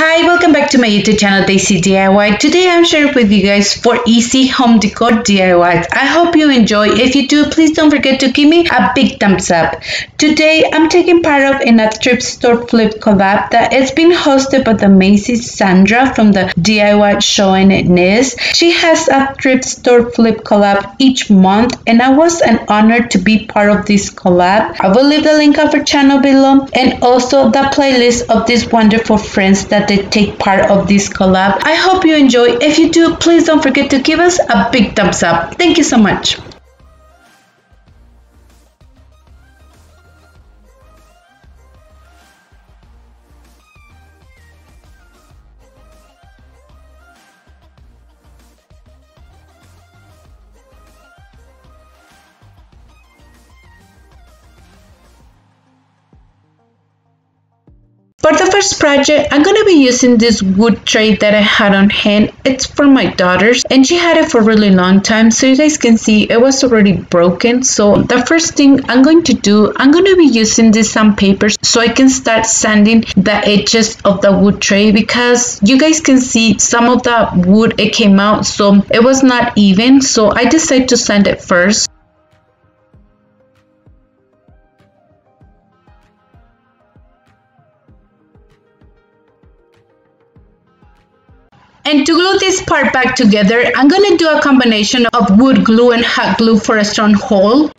Hi, welcome back to my YouTube channel Daysi DIY. Today I'm sharing with you guys four easy home decor DIYs. I hope you enjoy. If you do, please don't forget to give me a big thumbs up. Today I'm taking part of in a thrift store flip collab that is being hosted by the amazing Sandra from the DIY Schwowin's Nest. She has a thrift store flip collab each month and I was an honor to be part of this collab. I will leave the link of her channel below and also the playlist of these wonderful friends that they take part of this collab. I hope you enjoy. If you do, please don't forget to give us a big thumbs up. Thank you so much. For the first project, I'm going to be using this wood tray that I had on hand. It's for my daughters and she had it for a really long time. So you guys can see it was already broken. So the first thing I'm going to do, I'm going to be using this sandpaper so I can start sanding the edges of the wood tray because you guys can see some of the wood it came out so it was not even. So I decided to sand it first. And to glue this part back together, I'm going to do a combination of wood glue and hot glue for a strong hold.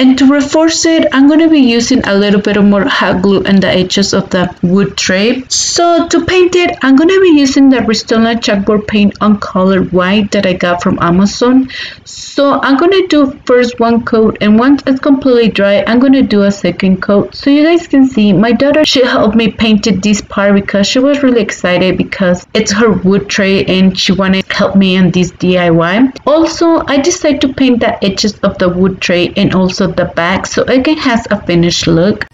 And to reinforce it, I'm going to be using a little bit of more hot glue on the edges of the wood tray. So to paint it, I'm going to be using the Rust-Oleum chalkboard paint on color white that I got from Amazon. So I'm going to do first one coat and once it's completely dry, I'm going to do a second coat. So you guys can see my daughter, she helped me painted this part because she was really excited because it's her wood tray and she wanted to help me in this DIY. Also, I decided to paint the edges of the wood tray and also the back so it has a finished look.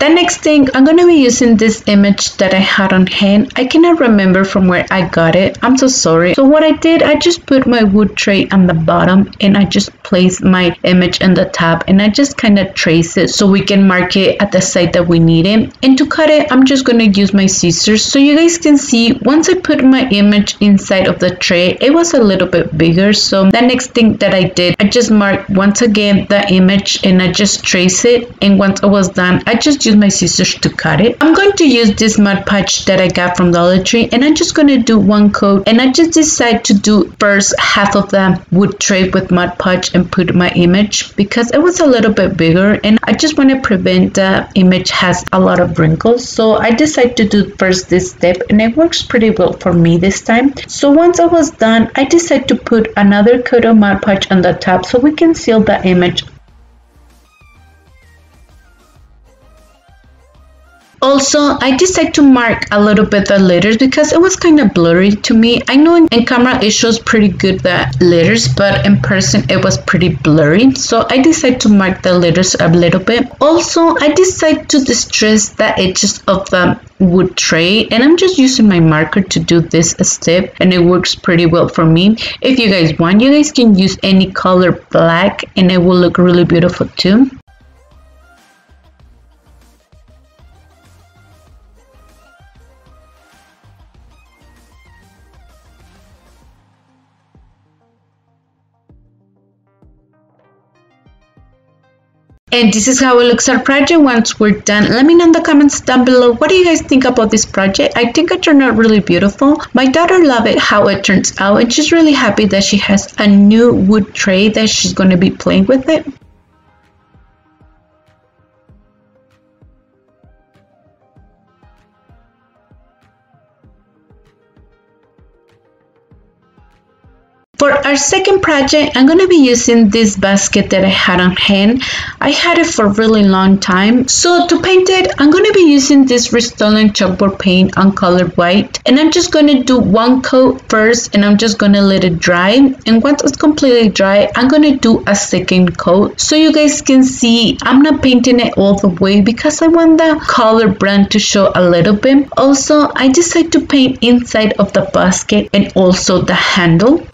The next thing, I'm going to be using this image that I had on hand. I cannot remember from where I got it. I'm so sorry. So what I did, I just put my wood tray on the bottom and I just placed my image in the top and I just kind of trace it so we can mark it at the side that we need it. And to cut it, I'm just going to use my scissors. So you guys can see once I put my image inside of the tray, it was a little bit bigger. So the next thing that I did, I just marked once again the image and I just trace it. And once it was done, I just use my scissors to cut it. I'm going to use this Mod Podge that I got from Dollar Tree and I'm just going to do one coat and I just decided to do first half of the wood tray with Mod Podge and put my image because it was a little bit bigger and I just want to prevent the image has a lot of wrinkles so I decided to do first this step and it works pretty well for me this time. So once I was done I decided to put another coat of Mod Podge on the top so we can seal the image Also, I decided to mark a little bit the letters because it was kind of blurry to me. I know in, in, camera it shows pretty good the letters, but in person it was pretty blurry. So I decided to mark the letters a little bit. Also, I decided to distress the edges of the wood tray and I'm just using my marker to do this step and it works pretty well for me. If you guys want, you guys can use any color black and it will look really beautiful too. And this is how it looks our project once we're done. Let me know in the comments down below what do you guys think about this project. I think it turned out really beautiful. My daughter loved it how it turns out and she's really happy that she has a new wood tray that she's going to be playing with it. For our second project, I'm going to be using this basket that I had on hand. I had it for a really long time. So to paint it, I'm going to be using this Rust-Oleum chalkboard paint on color white. And I'm just going to do one coat first and I'm just going to let it dry. And once it's completely dry, I'm going to do a second coat. So you guys can see I'm not painting it all the way because I want the color brand to show a little bit. Also, I decided to paint inside of the basket and also the handle.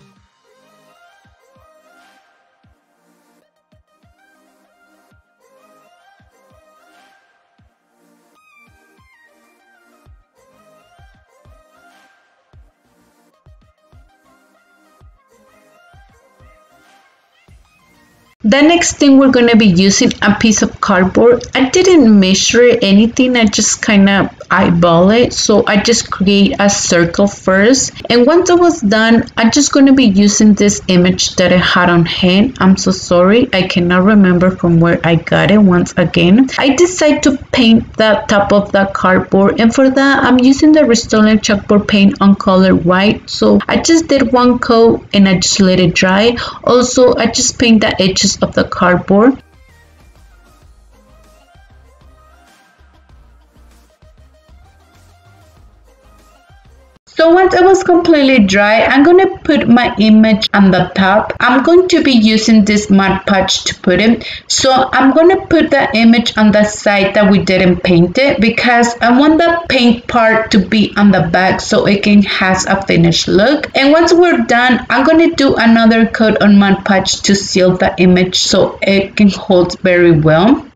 The next thing we're going to be using a piece of cardboard. I didn't measure anything. I just kind of eyeball it. So I just create a circle first. And once it was done, I'm just going to be using this image that I had on hand. I'm so sorry. I cannot remember from where I got it once again. I decided to paint the top of the cardboard. And for that, I'm using the Rust-Oleum chalkboard paint on color white. So I just did one coat and I just let it dry. Also, I just paint the edges of the cardboard So once it was completely dry, I'm going to put my image on the top. I'm going to be using this Mod Podge to put it. So I'm going to put the image on the side that we didn't paint it because I want the paint part to be on the back so it can has a finished look. And once we're done, I'm going to do another coat on Mod Podge to seal the image so it can hold very well.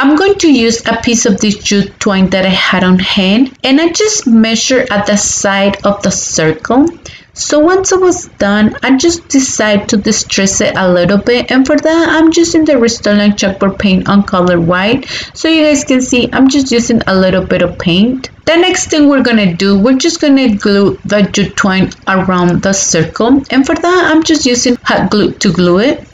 I'm going to use a piece of this jute twine that I had on hand and I just measure at the side of the circle. So once I was done, I just decide to distress it a little bit and for that I'm using the Rust-Oleum chalkboard paint on color white. So you guys can see I'm just using a little bit of paint. The next thing we're gonna do, we're just gonna glue the jute twine around the circle and for that I'm just using hot glue to glue it.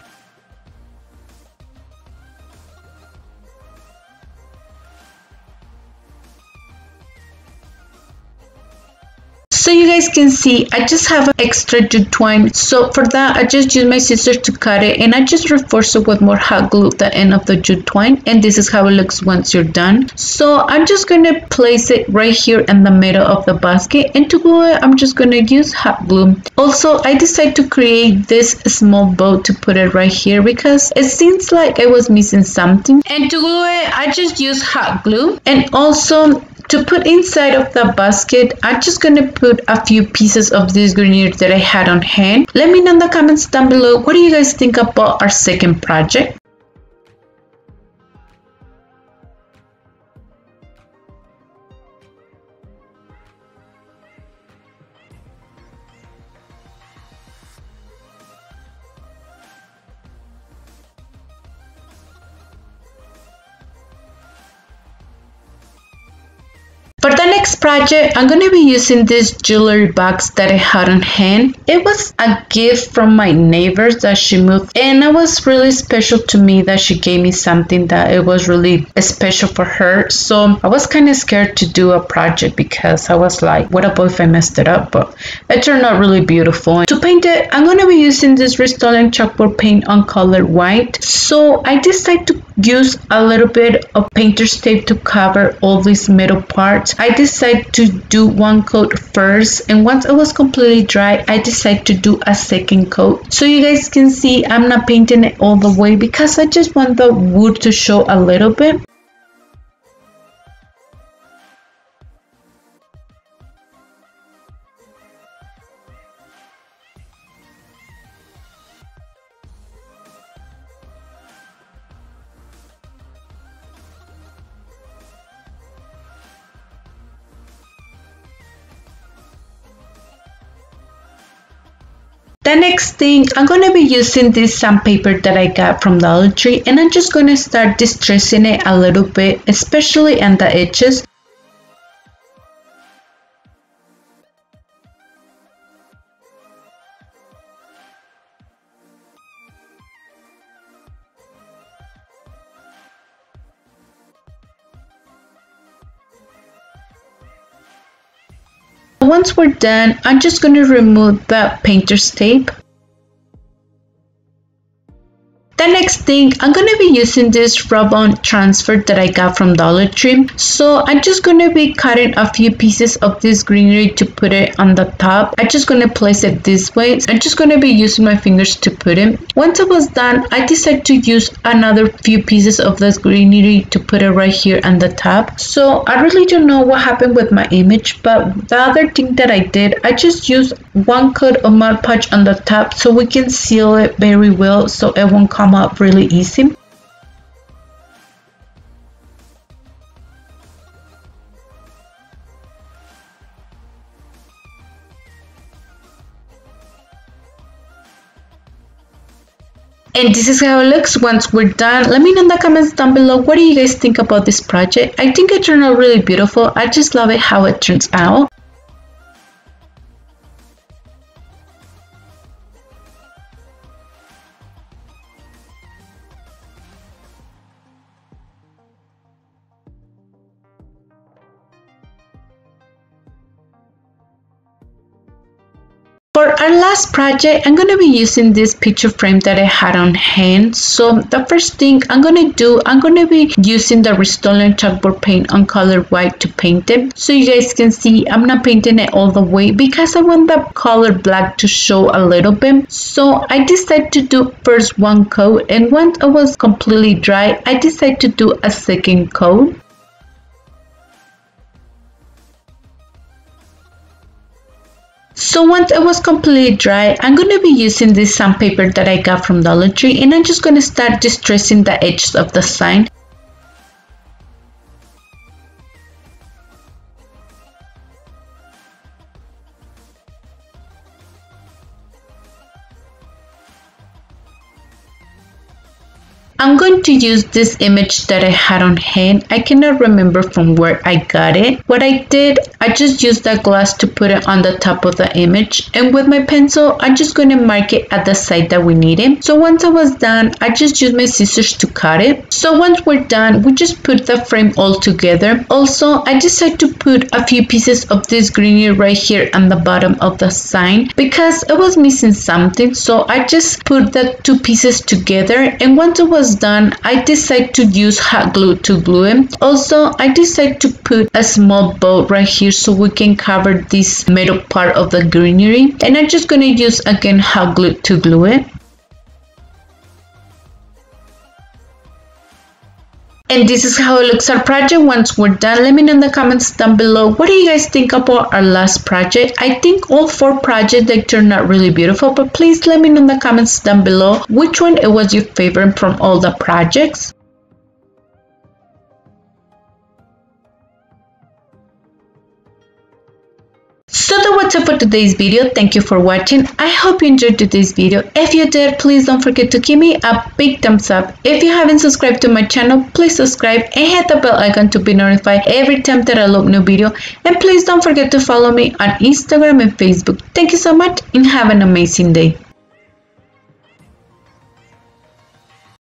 So you guys can see I just have an extra jute twine. So for that I just use my scissors to cut it and I just reinforce it with more hot glue at the end of the jute twine and this is how it looks once you're done. So I'm just to place it right here in the middle of the basket and to glue it I'm just to use hot glue. Also I decided to create this small bow to put it right here because it seems like I was missing something and to glue it I just use hot glue and also to put inside of the basket, I'm just going to put a few pieces of this grenade that I had on hand. Let me know in the comments down below what do you guys think about our second project. The next project, I'm going to be using this jewelry box that I had on hand. It was a gift from my neighbors that she moved and it was really special to me that she gave me something that it was really special for her. So I was kind of scared to do a project because I was like, what about if I messed it up? But it turned out really beautiful. To paint it, I'm going to be using this Rust-Oleum chalkboard paint on color white. So I decided to use a little bit of painter's tape to cover all these middle parts I decided to do one coat first and once it was completely dry I decided to do a second coat. So you guys can see I'm not painting it all the way because I just want the wood to show a little bit The next thing, I'm going to be using this sandpaper that I got from Dollar Tree and I'm just going to start distressing it a little bit, especially on the edges. Once we're done, I'm just going to remove the painter's tape. Thing, I'm going to be using this rub-on transfer that I got from Dollar Tree. So I'm just going to be cutting a few pieces of this greenery to put it on the top. I'm just going to place it this way. I'm just going to be using my fingers to put it. Once it was done, I decided to use another few pieces of this greenery to put it right here on the top. So I really don't know what happened with my image, but the other thing that I did, I just used one coat of Mod Podge on the top so we can seal it very well so it won't come come up really easy. And this is how it looks once we're done. Let me know in the comments down below what do you guys think about this project. I think it turned out really beautiful. I just love it how it turns out. For our last project, I'm going to be using this picture frame that I had on hand. So the first thing I'm going to do, I'm going to be using the Rust-Oleum chalkboard paint on color white to paint it. So you guys can see I'm not painting it all the way because I want the color black to show a little bit. So I decided to do first one coat and once it was completely dry, I decided to do a second coat. So once it was completely dry, I'm going to be using this sandpaper that I got from Dollar Tree and I'm just going to start distressing the edges of the sign I'm going to use this image that I had on hand. I cannot remember from where I got it. What I did, I just used that glass to put it on the top of the image. And with my pencil, I'm just going to mark it at the side that we need it. So once I was done, I just used my scissors to cut it. So once we're done, we just put the frame all together. Also, I decided to put a few pieces of this greenery right here on the bottom of the sign because it was missing something. So I just put the two pieces together. And once it was done, I decided to use hot glue to glue it. Also, I decided to put a small bow right here so we can cover this middle part of the greenery. And I'm just going to use again hot glue to glue it. And this is how it looks our project once we're done. Let me know in the comments down below. What do you guys think about our last project? I think all four projects they turned out really beautiful. But please let me know in the comments down below which one it was your favorite from all the projects. So that it for today's video. Thank you for watching. I hope you enjoyed today's video. If you did, please don't forget to give me a big thumbs up. If you haven't subscribed to my channel, please subscribe and hit the bell icon to be notified every time that I upload new video. And please don't forget to follow me on Instagram and Facebook. Thank you so much and have an amazing day.